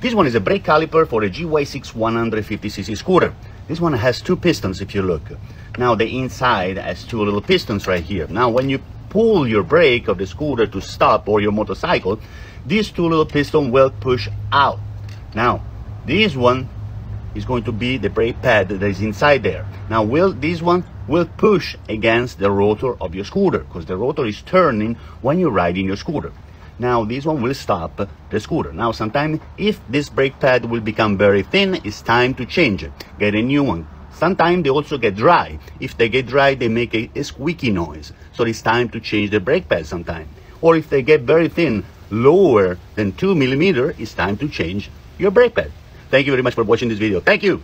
This one is a brake caliper for a GY6 150cc scooter. This one has two pistons if you look. Now the inside has two little pistons right here. Now when you pull your brake of the scooter to stop or your motorcycle, these two little pistons will push out. Now this one is going to be the brake pad that is inside there. Now will this one will push against the rotor of your scooter because the rotor is turning when you're riding your scooter. Now this one will stop the scooter. Now sometimes if this brake pad will become very thin, it's time to change it. Get a new one. Sometimes they also get dry. If they get dry, they make a, a squeaky noise. So it's time to change the brake pad sometime. Or if they get very thin, lower than two millimeter, it's time to change your brake pad. Thank you very much for watching this video. Thank you.